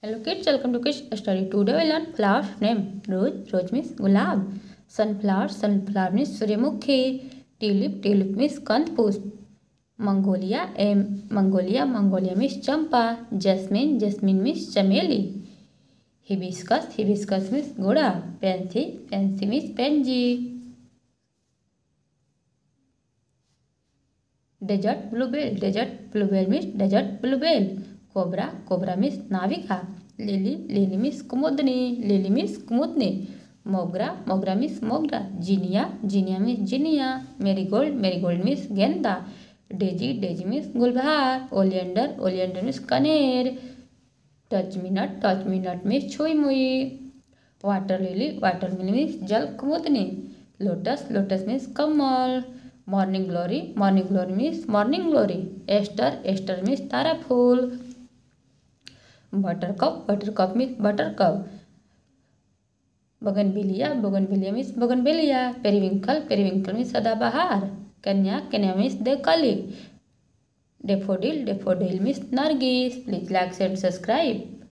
Hello kids, welcome to Kids Study. Today we learn flowers name. Rose, rose means gulab. Sunflower, sunflower means सूर्यमुखी. Tulip, tulip means कंद पुष्प. Mongolia, em, Mongolia, Mongolia means champa. Jasmine, jasmine means chameli. Hibiscus, hibiscus means gulab. Pansy, pansy means pansy. Desert bluebell, desert bluebell means desert bluebell. Cobra cobra means navika, lily lily means kumudini, lily means kumudini, mogra mogra means mogra, zinnia zinnia means zinnia, marigold marigold means genda, daisy daisy means gulbahar, oleander oleander means kaner, touch me not touch me not means chhui mui, water lily water lily means jal kumudini, lotus lotus means kamal, morning glory morning glory means morning glory, aster aster means tara phool buttercup buttercup means buttercup bougainvillea bougainvillea means bougainvillea periwinkle periwinkle means sadabahar canna canna means dekali daffodil daffodil means nargis please like share subscribe